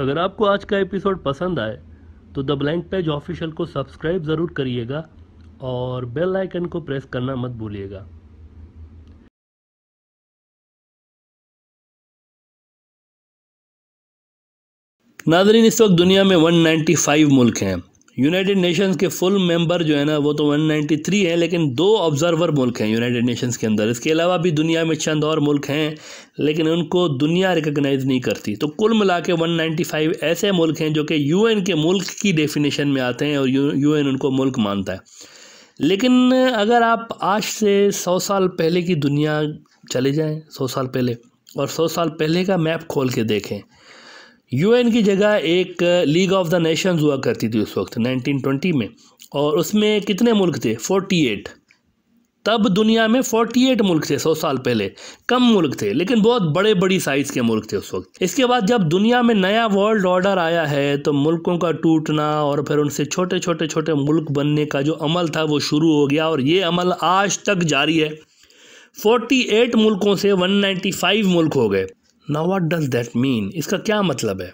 अगर आपको आज का एपिसोड पसंद आए तो द ब्लैंक पेज ऑफिशियल को सब्सक्राइब ज़रूर करिएगा और बेल आइकन को प्रेस करना मत भूलिएगा। नाजरीन, इस वक्त दुनिया में 195 मुल्क हैं। यूनाइटेड नेशंस के फुल मेंबर जो है ना, वो तो 193 है, लेकिन दो ऑब्जर्वर मुल्क हैं यूनाइटेड नेशंस के अंदर। इसके अलावा भी दुनिया में चंद और मुल्क हैं, लेकिन उनको दुनिया रिकग्नाइज नहीं करती। तो कुल मिला के 195 ऐसे मुल्क हैं जो कि यूएन के मुल्क की डेफिनेशन में आते हैं और यूएन उनको मुल्क मानता है। लेकिन अगर आप आज से सौ साल पहले की दुनिया चले जाएँ, सौ साल पहले, और सौ साल पहले का मैप खोल के देखें यूएन की जगह एक लीग ऑफ़ द नेशंस हुआ करती थी उस वक्त 1920 में। और उसमें कितने मुल्क थे? 48 तब दुनिया में 48 मुल्क थे 100 साल पहले। कम मुल्क थे, लेकिन बहुत बड़े बड़ी साइज़ के मुल्क थे उस वक्त। इसके बाद जब दुनिया में नया वर्ल्ड ऑर्डर आया है तो मुल्कों का टूटना और फिर उनसे छोटे छोटे छोटे मुल्क बनने का जो अमल था, वो शुरू हो गया। और ये अमल आज तक जारी है। 48 मुल्कों से 195 मुल्क हो गए। ना वाट डज दैट मीन इसका क्या मतलब है?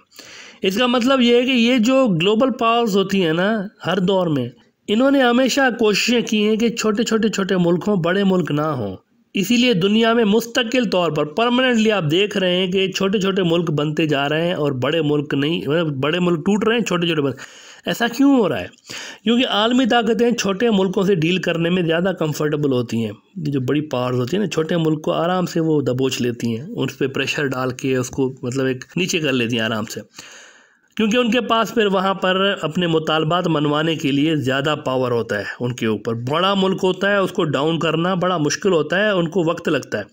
इसका मतलब ये है कि ये जो ग्लोबल पावर्स होती हैं ना, हर दौर में, इन्होंने हमेशा कोशिशें की हैं कि छोटे छोटे छोटे मुल्क हों बड़े मुल्क ना हों। इसीलिए दुनिया में मुस्तकिल तौर पर परमानेंटली आप देख रहे हैं कि छोटे छोटे मुल्क बनते जा रहे हैं और बड़े मुल्क नहीं मतलब बड़े मुल्क टूट रहे हैं छोटे छोटे ऐसा क्यों हो रहा है? क्योंकि आलमी ताकतें छोटे मुल्कों से डील करने में ज़्यादा कंफर्टेबल होती हैं। जो बड़ी पावर्स होती हैं ना, छोटे मुल्क को आराम से वो दबोच लेती हैं उस पर प्रेशर डाल के उसको मतलब एक नीचे कर लेती हैं आराम से। क्योंकि उनके पास फिर वहाँ पर अपने मुतालबात मनवाने के लिए ज़्यादा पावर होता है। उनके ऊपर बड़ा मुल्क होता है, उसको डाउन करना बड़ा मुश्किल होता है, उनको वक्त लगता है।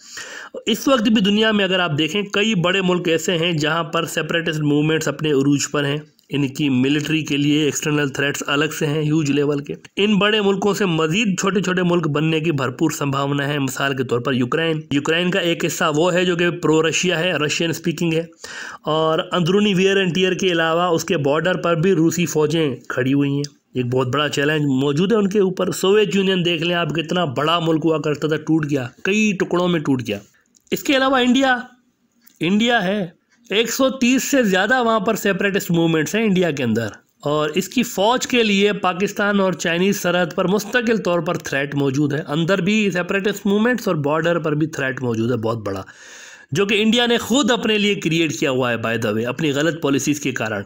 इस वक्त भी दुनिया में अगर आप देखें, कई बड़े मुल्क ऐसे हैं जहाँ पर सेपरेटिस्ट मूवमेंट्स अपने अरूज पर हैं। इनकी मिलिट्री के लिए एक्सटर्नल थ्रेट्स अलग से हैं ह्यूज लेवल के। इन बड़े मुल्कों से मजीद छोटे छोटे मुल्क बनने की भरपूर संभावना है। मिसाल के तौर पर यूक्रेन। यूक्रेन का एक हिस्सा वो है जो कि प्रो रशिया है रशियन स्पीकिंग है। और अंदरूनी वियर एंड टीयर के अलावा उसके बॉर्डर पर भी रूसी फौजें खड़ी हुई हैं। एक बहुत बड़ा चैलेंज मौजूद है उनके ऊपर। सोवियत यूनियन देख लें आप कितना बड़ा मुल्क हुआ करता था, टूट गया। कई टुकड़ों में टूट गया। इसके अलावा इंडिया इंडिया है। 130 से ज़्यादा वहाँ पर सेपरेटिस्ट मूवमेंट्स हैं इंडिया के अंदर। और इसकी फ़ौज के लिए पाकिस्तान और चाइनीज़ सरहद पर मुस्तकिल तौर पर थ्रेट मौजूद है। अंदर भी सेपरेटिस्ट मूवमेंट्स और बॉर्डर पर भी थ्रेट मौजूद है, बहुत बड़ा। जो कि इंडिया ने खुद अपने लिए क्रिएट किया हुआ है बाय द वे अपनी गलत पॉलिसीज़ के कारण।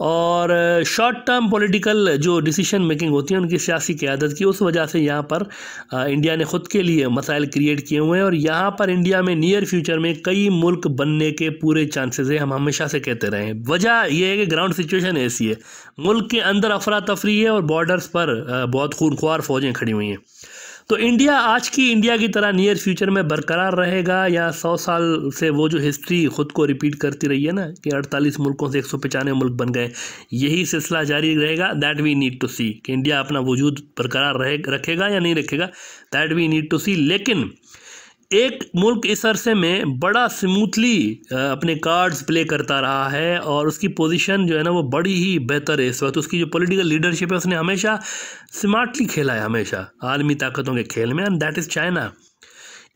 और शॉर्ट टर्म पॉलिटिकल जो डिसीशन मेकिंग होती है, उनकी सियासी क़्यादत की, उस वजह से यहाँ पर इंडिया ने ख़ुद के लिए मसाइल क्रिएट किए हुए हैं और यहाँ पर इंडिया में नियर फ्यूचर में कई मुल्क बनने के पूरे चांसेस है, हम हमेशा से कहते रहे हैं। वजह यह है कि ग्राउंड सिचुएशन ऐसी है। मुल्क के अंदर अफरा तफरी है और बॉर्डर्स पर बहुत खूनख्वार फ़ौजें खड़ी हुई हैं। तो इंडिया आज की इंडिया की तरह नियर फ्यूचर में बरकरार रहेगा, या सौ साल से वो जो हिस्ट्री ख़ुद को रिपीट करती रही है ना, कि अड़तालीस मुल्कों से एक सौ पचानवे मुल्क बन गए, यही सिलसिला जारी रहेगा that we need to see कि इंडिया अपना वजूद बरकरार रहे, रखेगा या नहीं रखेगा that we need to see लेकिन एक मुल्क इस अरसे में बड़ा स्मूथली अपने कार्ड्स प्ले करता रहा है और उसकी पोजीशन जो है ना वो बड़ी ही बेहतर है इस वक्त। उसकी जो पॉलिटिकल लीडरशिप है, उसने हमेशा स्मार्टली खेला है, हमेशा। आलमी ताकतों के खेल में एंड दैट इज़ चाइना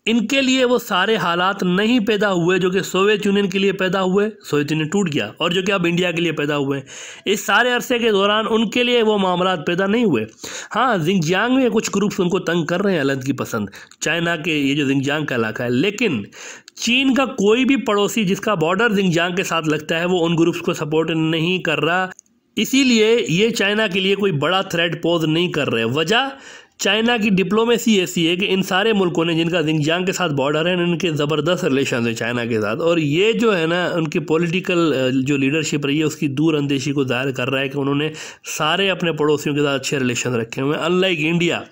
इनके लिए वो सारे हालात नहीं पैदा हुए जो कि सोवियत यूनियन के लिए पैदा हुए, सोवियत यूनियन टूट गया और जो कि अब इंडिया के लिए पैदा हुए। इस सारे अरसे के दौरान उनके लिए वो मामला पैदा नहीं हुए। हाँ जिंगजियांग में कुछ ग्रुप्स उनको तंग कर रहे हैं अलग की पसंद। चाइना के ये जो जिंगजियांग का इलाका है, लेकिन चीन का कोई भी पड़ोसी जिसका बॉर्डर जिंगजियांग के साथ लगता है, वो उन ग्रुप्स को सपोर्ट नहीं कर रहा। इसीलिए ये चाइना के लिए कोई बड़ा थ्रेड पोज नहीं कर रहे। वजह चाइना की डिप्लोमेसी ऐसी है कि इन सारे मुल्कों ने जिनका जिंगजांग के साथ बॉर्डर है उनके ज़बरदस्त रिलेशन है चाइना के साथ। और ये जो है ना, उनकी पॉलिटिकल जो लीडरशिप रही है, उसकी दूर अंदेशी को ज़ाहिर कर रहा है कि उन्होंने सारे अपने पड़ोसियों के साथ अच्छे रिलेशन रखे हुए हैं। अनलाइक इंडिया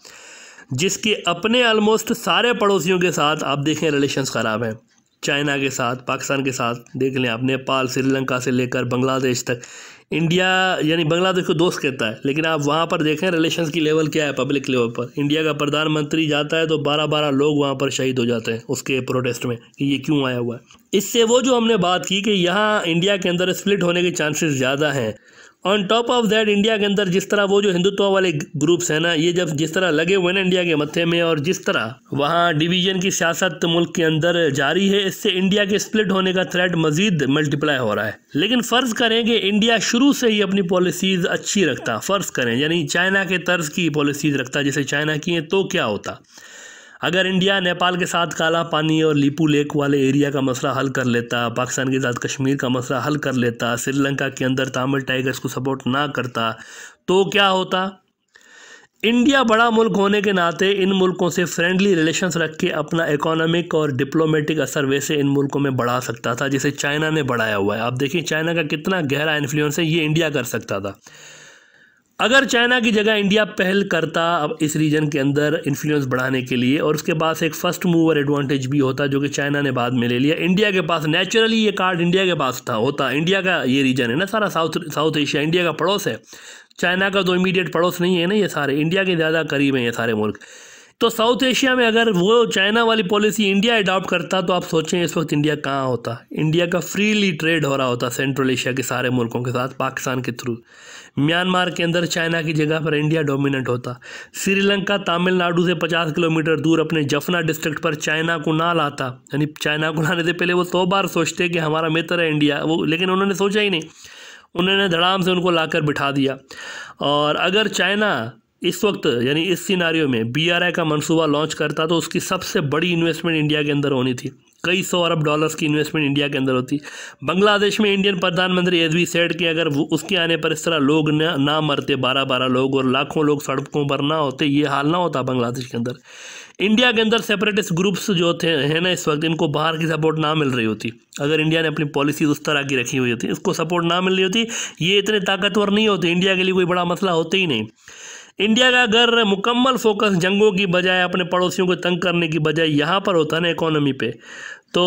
जिसके अपने ऑलमोस्ट सारे पड़ोसियों के साथ आप देखें रिलेशन ख़राब हैं। चाइना के साथ, पाकिस्तान के साथ, देख लें आप, नेपाल, श्रीलंका से लेकर बांग्लादेश तक इंडिया, यानी बांग्लादेश को दोस्त कहता है, लेकिन आप वहाँ पर देखें रिलेशन की लेवल क्या है पब्लिक लेवल पर। इंडिया का प्रधानमंत्री जाता है तो बारह बारह लोग वहाँ पर शहीद हो जाते हैं, उसके प्रोटेस्ट में, कि ये क्यों आया हुआ है। इससे वो जो हमने बात की कि यहाँ इंडिया के अंदर स्प्लिट होने के चांसेस ज़्यादा हैं on top of that India के अंदर जिस तरह वो जो हिंदुत्व वाले ग्रुप्स हैं ना, ये जब जिस तरह लगे हुए ना इंडिया के मत्थे में और जिस तरह वहाँ डिवीज़न की सियासत मुल्क के अंदर जारी है, इससे इंडिया के स्प्लिट होने का थ्रेट मजीद मल्टीप्लाई हो रहा है। लेकिन फ़र्ज़ करें कि इंडिया शुरू से ही अपनी पॉलिसीज़ अच्छी रखता, फ़र्ज़ करें। यानी चाइना के तर्ज की पॉलिसीज़ रखता, जैसे चाइना की है तो क्या होता? अगर इंडिया नेपाल के साथ काला पानी और लीपू लेक वाले एरिया का मसला हल कर लेता, पाकिस्तान के साथ कश्मीर का मसला हल कर लेता, श्रीलंका के अंदर तामिल टाइगर्स को सपोर्ट ना करता तो क्या होता? इंडिया बड़ा मुल्क होने के नाते इन मुल्कों से फ्रेंडली रिलेशंस रख के अपना इकोनॉमिक और डिप्लोमेटिक असर वैसे इन मुल्कों में बढ़ा सकता था, जिसे चाइना ने बढ़ाया हुआ है। आप देखिए चाइना का कितना गहरा इन्फ्लुएंस है, ये इंडिया कर सकता था। अगर चाइना की जगह इंडिया पहल करता अब इस रीजन के अंदर इन्फ्लुएंस बढ़ाने के लिए, और उसके पास एक फ़र्स्ट मूवर एडवांटेज भी होता जो कि चाइना ने बाद में ले लिया। इंडिया के पास नेचुरली ये कार्ड इंडिया के पास था, होता। इंडिया का ये रीजन है ना सारा साउथ साउथ एशिया इंडिया का पड़ोस है। चाइना का तो इमीडिएट पड़ोस नहीं है ना ये सारे, इंडिया के ज़्यादा करीब हैं ये सारे मुल्क। तो साउथ एशिया में अगर वो चाइना वाली पॉलिसी इंडिया अडॉप्ट करता तो आप सोचें इस वक्त इंडिया कहाँ होता। इंडिया का फ्रीली ट्रेड हो रहा होता सेंट्रल एशिया के सारे मुल्कों के साथ, पाकिस्तान के थ्रू म्यांमार के अंदर चाइना की जगह पर इंडिया डोमिनेट होता। श्रीलंका तमिलनाडु से पचास किलोमीटर दूर अपने जफना डिस्ट्रिक्ट पर चाइना को ना लाता। यानी चाइना को लाने से पहले वो सौ बार सोचते कि हमारा मित्र है इंडिया, वो लेकिन उन्होंने सोचा ही नहीं। उन्होंने धड़ाम से उनको लाकर बिठा दिया। और अगर चाइना इस वक्त, यानी इस सिनारियों में BRI का मंसूबा लॉन्च करता तो उसकी सबसे बड़ी इन्वेस्टमेंट इंडिया के अंदर होनी थी। कई सौ अरब डॉलर्स की इन्वेस्टमेंट इंडिया के अंदर होती। बांग्लादेश में इंडियन प्रधानमंत्री एज वी सेठ कि अगर उसके आने पर इस तरह लोग न, ना मरते बारह बारह लोग और लाखों लोग सड़कों पर ना होते, ये हाल ना होता बांग्लादेश के अंदर। इंडिया के अंदर सेपरेटिस्ट ग्रुप्स जो थे, हैं ना इस वक्त, इनको बाहर की सपोर्ट ना मिल रही होती। अगर इंडिया ने अपनी पॉलिसी उस तरह की रखी हुई होती, इसको सपोर्ट ना मिल रही होती, ये इतने ताकतवर नहीं होते इंडिया के लिए कोई बड़ा मसला होते ही नहीं। इंडिया का अगर मुकम्मल फोकस जंगों की बजाय अपने पड़ोसियों को तंग करने की बजाय यहाँ पर होता ना इकोनॉमी पे तो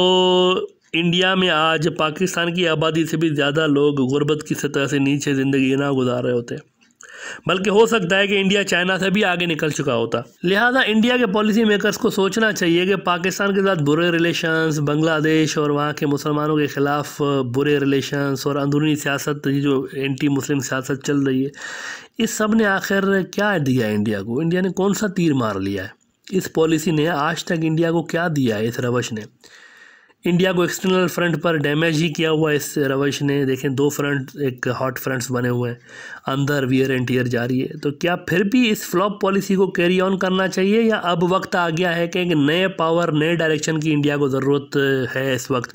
इंडिया में आज पाकिस्तान की आबादी से भी ज़्यादा लोग गुर्बत की सतह से नीचे ज़िंदगी ना गुजार रहे होते। बल्कि हो सकता है कि इंडिया चाइना से भी आगे निकल चुका होता। लिहाजा इंडिया के पॉलिसी मेकर्स को सोचना चाहिए कि पाकिस्तान के साथ बुरे रिलेशंस बांग्लादेश और वहाँ के मुसलमानों के ख़िलाफ़ बुरे रिलेशंस और अंदरूनी सियासत जो एंटी मुस्लिम सियासत चल रही है, इस सबने आखिर क्या दिया इंडिया को? इंडिया ने कौन सा तीर मार लिया है? इस पॉलिसी ने आज तक इंडिया को क्या दिया है इस रवश ने? इंडिया को एक्सटर्नल फ्रंट पर डैमेज ही किया हुआ इस रवश ने। देखें, दो फ्रंट, एक हॉट फ्रंट्स बने हुए हैं। अंदर वियर एंड टीयर जारी है। तो क्या फिर भी इस फ्लॉप पॉलिसी को कैरी ऑन करना चाहिए या अब वक्त आ गया है कि एक नए पावर नए डायरेक्शन की इंडिया को ज़रूरत है इस वक्त?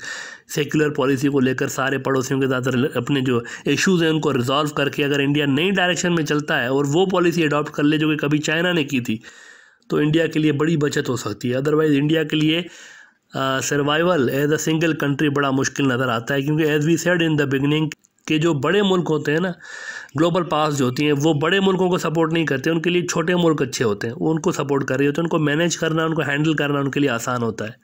सेक्युलर पॉलिसी को लेकर सारे पड़ोसियों के साथ अपने जो इश्यूज़ हैं, उनको रिजॉल्व करके अगर इंडिया नई डायरेक्शन में चलता है और वो पॉलिसी अडॉप्ट कर ले जो कि कभी चाइना ने की थी तो इंडिया के लिए बड़ी बचत हो सकती है। अदरवाइज़ इंडिया के लिए survival as a single country बड़ा मुश्किल नज़र आता है, क्योंकि as we said in the beginning के जो बड़े मुल्क होते हैं ना ग्लोबल पास जो होती हैं, वो बड़े मुल्कों को सपोर्ट नहीं करते, उनके लिए छोटे मुल्क अच्छे होते हैं, वो उनको सपोर्ट कर रहे होते हैं, उनको मैनेज करना, उनको हैंडल करना उनके लिए आसान होता है।